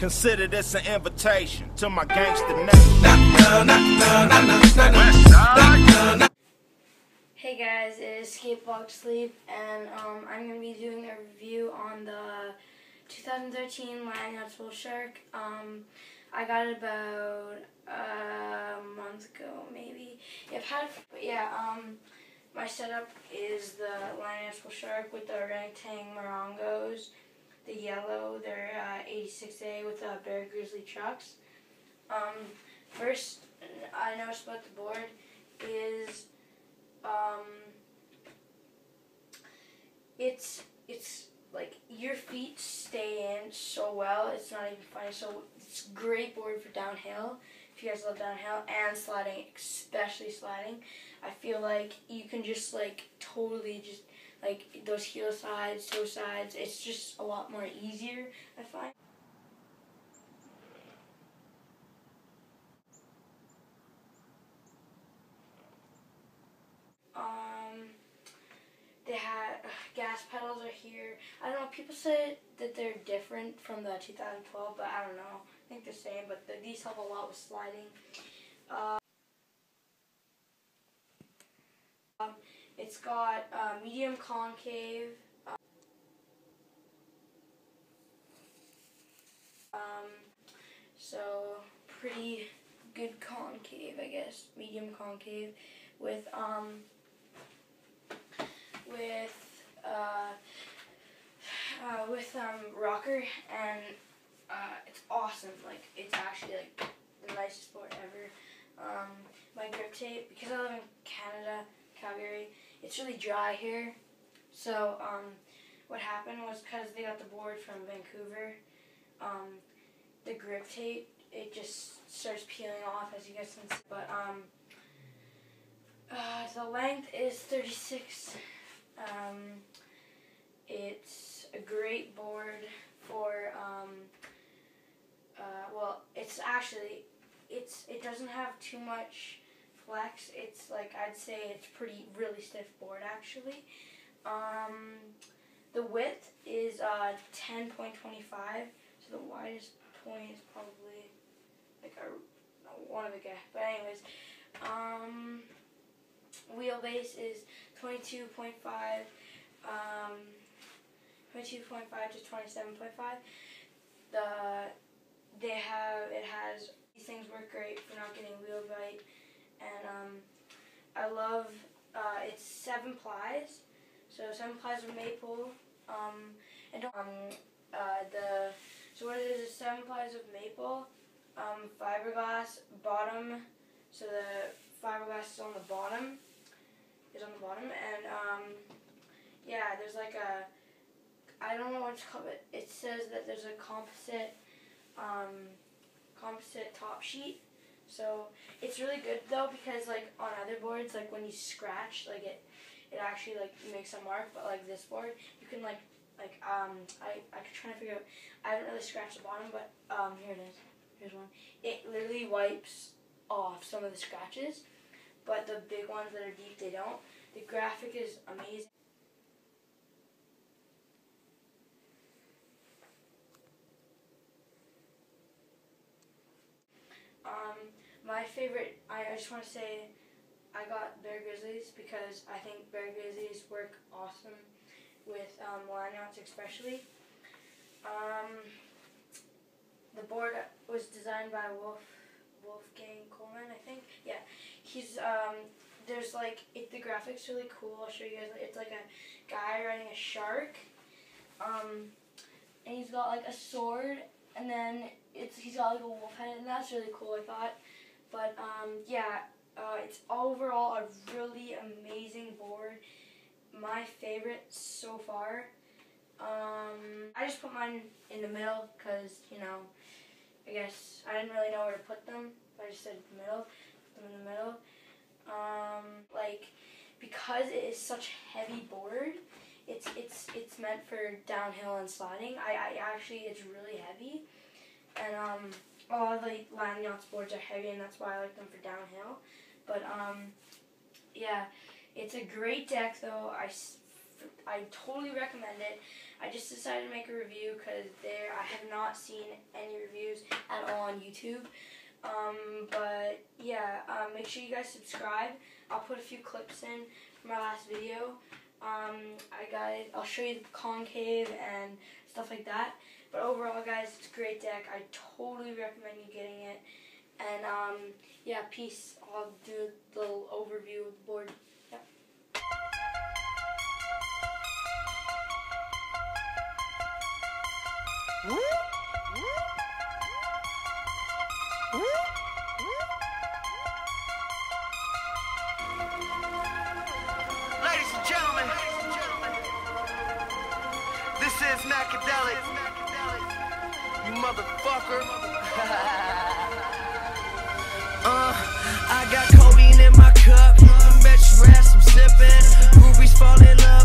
Consider this an invitation to my gangster nation. Hey guys, it is SkateVlog Sleep, and um, I'm going to be doing a review on the 2013 Landyachtz Bull Shark. Um, I got it about a month ago, maybe. I've had, but yeah, um, my setup is the Landyachtz Bull Shark with the Orangatang Morongos, the yellow, they're uh, 86A with the Bear Grizzly trucks. Um, first, I noticed about the board is um, it's it's like your feet stay in so well. It's not even funny. So it's great board for downhill. If you guys love downhill and sliding, especially sliding, I feel like you can just like totally just like those heel sides, toe sides. It's just a lot more easier. I find. Um, they had gas pedals are here. I don't know. People say that they're different from the 2012, but I don't know. I think the same, but the, these help a lot with sliding. Uh, um, it's got uh, medium concave. Um, so pretty good concave, I guess, medium concave with um with uh, uh, with um, rocker, and uh, it's awesome. Like it's actually like the nicest board ever. Um, my grip tape, because I live in Canada, Calgary, it's really dry here. So um, what happened was because they got the board from Vancouver, um, the grip tape it just starts peeling off as you guys can see. But um, uh, the length is 36 um, it's a great board for, um, uh, well, it's actually, it's it doesn't have too much flex. It's like, I'd say it's pretty, really stiff board actually. Um, the width is uh, 10.25, so the widest point is probably like one of the guys. But anyways, um, wheelbase is 22.5, um, 22.5 to 27.5. The they have it has these things work great for not getting wheel bite, and um, I love uh, it's seven plies, so seven plies of maple, um, and um, uh, the so what it is is seven plies of maple, um, fiberglass bottom, so the fiberglass is on the bottom is on the bottom, and um, yeah, there's like a, I don't know what it's called, but it says that there's a composite, um, composite top sheet. So it's really good though because like on other boards, like when you scratch, like it, it actually like makes a mark. But like this board, you can like, like um, I I could try to figure out. I haven't really scratched the bottom, but um, here it is. Here's one. It literally wipes off some of the scratches but the big ones that are deep, they don't. The graphic is amazing. Um, my favorite, I, I just want to say, I got Bear Grizzlies because I think Bear Grizzlies work awesome with um, Landyachtz especially. Um, the board was designed by Wolf Wolfgang Coleman, I think. Yeah, he's um. There's like it, the graphics really cool. I'll show you guys. It's like a guy riding a shark, um, and he's got like a sword, and then it's he's got like a wolf head, and that's really cool. I thought, but um, yeah, uh, it's overall a really amazing board. My favorite so far. Um, I just put mine in the middle because you know I guess I didn't really know where to put them. I just said middle, put them in the middle. Um, like because it is such heavy board, it's it's it's meant for downhill and sliding. I, I actually it's really heavy, and um, a lot of the Landyachtz boards are heavy, and that's why I like them for downhill. But um, yeah, it's a great deck though. I I totally recommend it. I just decided to make a review because there I have not seen any reviews at all on YouTube. Um, but yeah, um, make sure you guys subscribe. I'll put a few clips in from my last video. Um, I got. I'll show you the concave and stuff like that. But overall, guys, it's a great deck. I totally recommend you getting it. And um, yeah, peace. I'll do little overview of the board. Ladies and gentlemen, this is Macadelic. You motherfucker. uh, I got codeine in my cup. Bet your ass I'm sipping. Ruby's falling love.